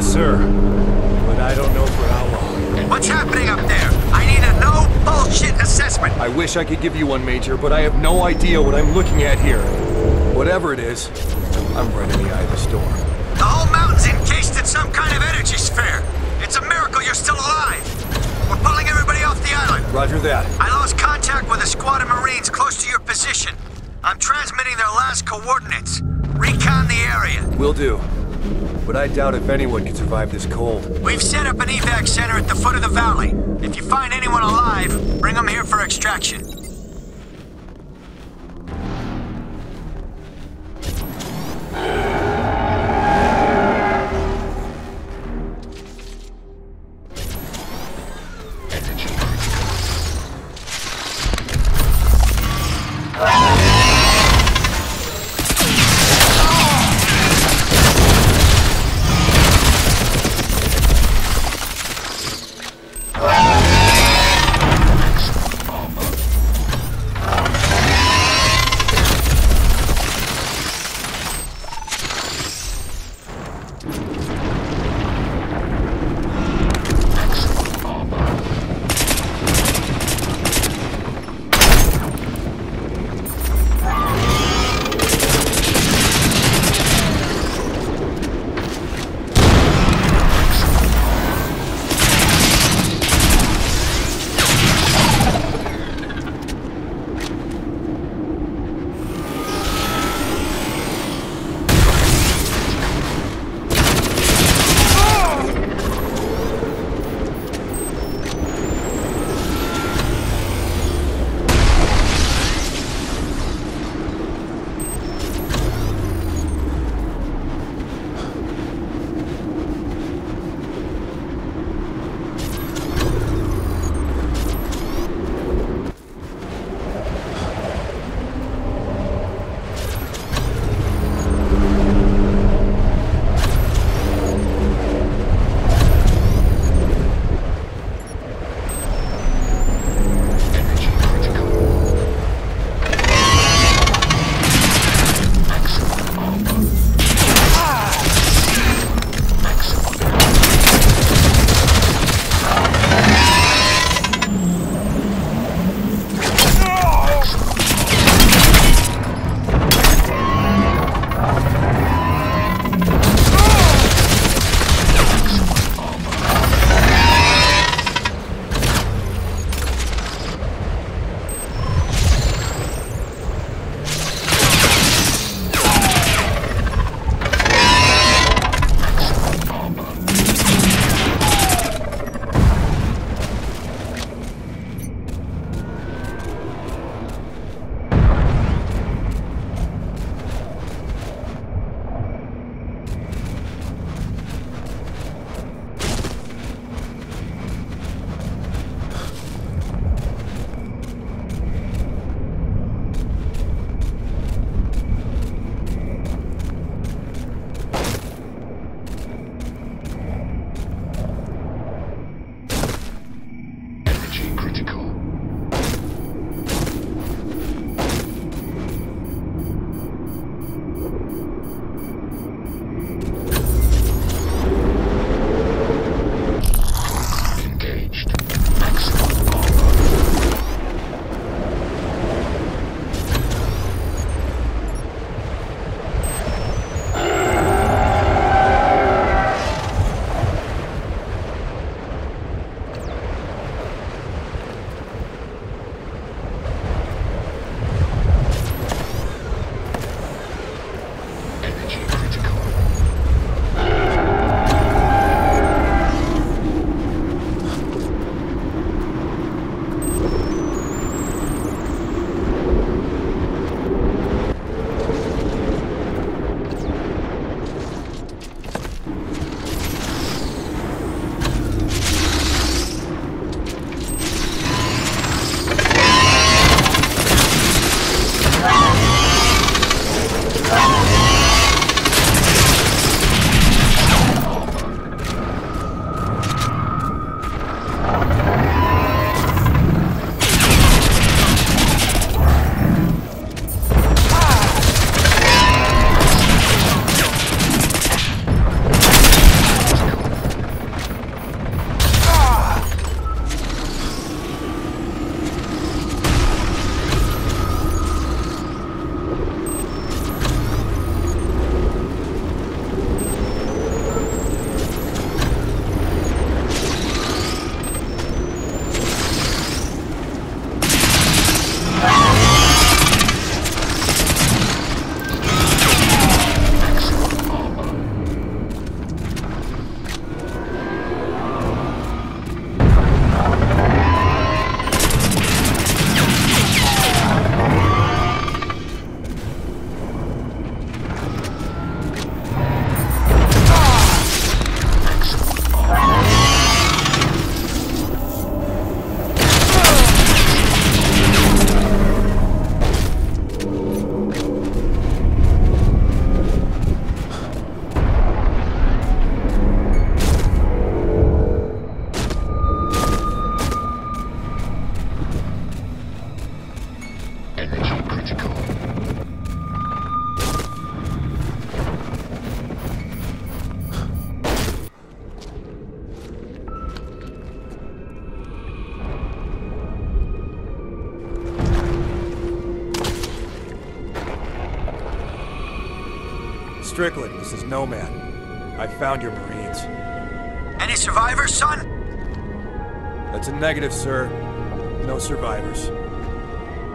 Yes, sir. But I don't know for how long. What's happening up there? I need a no bullshit assessment. I wish I could give you one, Major, but I have no idea what I'm looking at here. Whatever it is, I'm right in the eye of the storm. The whole mountain's encased in some kind of energy sphere. It's a miracle you're still alive. We're pulling everybody off the island. Roger that. I lost contact with a squad of Marines close to your position. I'm transmitting their last coordinates. Recon the area. Will do. But I doubt if anyone can survive this cold. We've set up an evac center at the foot of the valley. If you find anyone alive, bring them here for extraction. Strickland, this is Nomad. I found your Marines. Any survivors, son? That's a negative, sir. No survivors.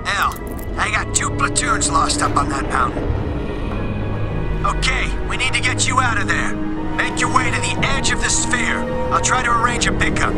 Hell, I got two platoons lost up on that mountain. Okay, we need to get you out of there. Make your way to the edge of the sphere. I'll try to arrange a pickup.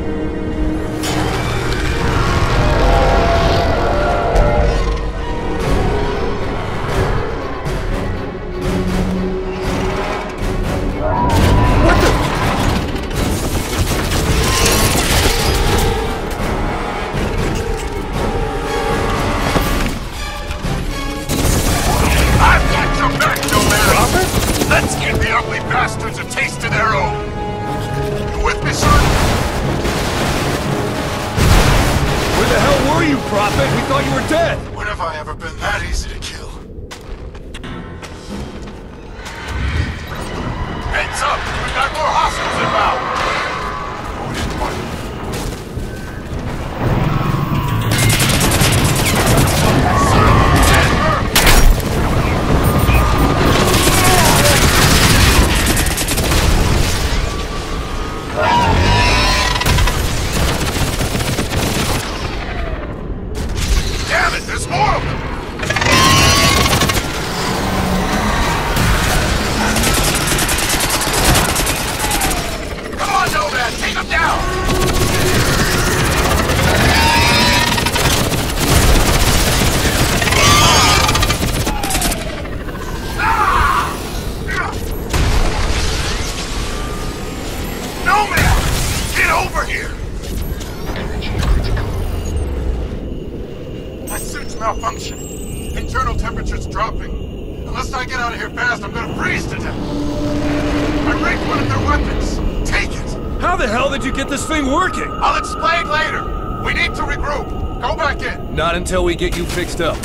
get this thing working. I'll explain later. We need to regroup. Go back in. Not until we get you fixed up.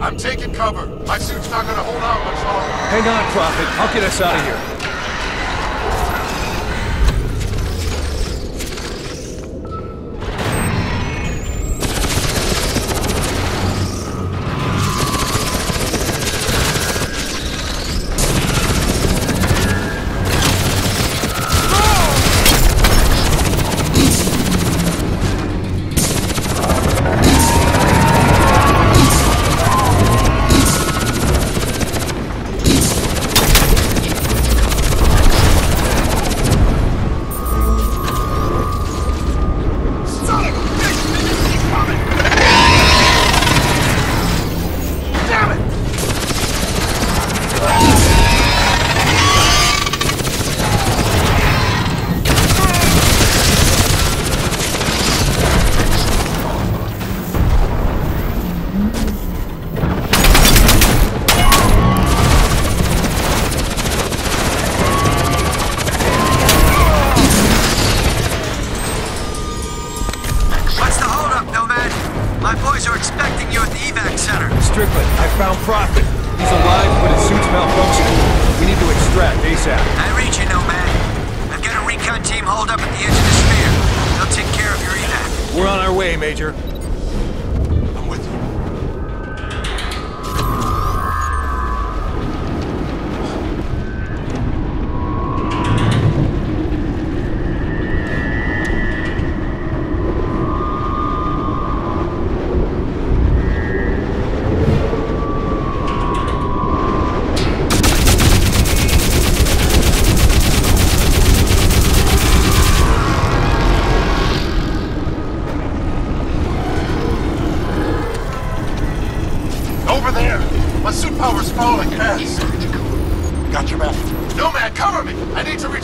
I'm taking cover. My suit's not gonna hold out much longer. Hang on, Prophet. I'll get us out of here.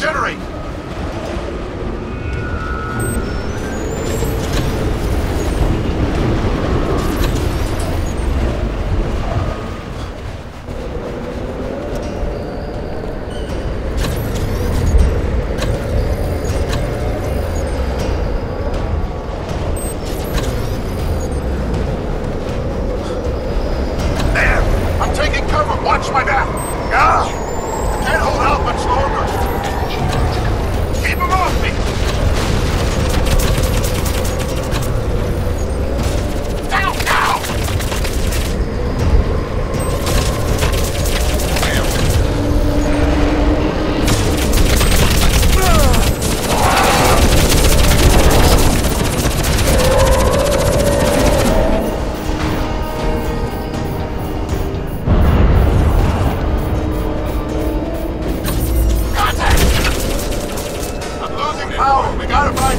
regenerate!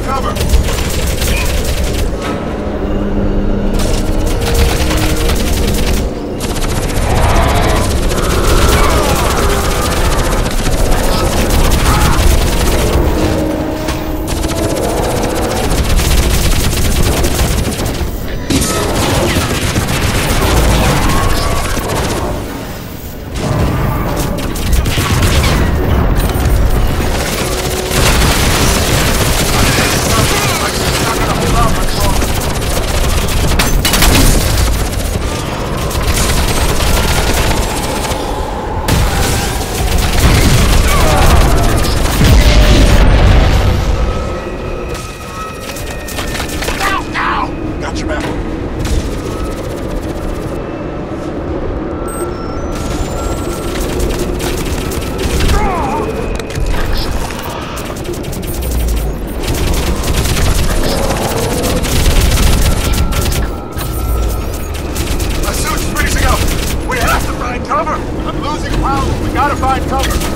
cover! Gotta find cover.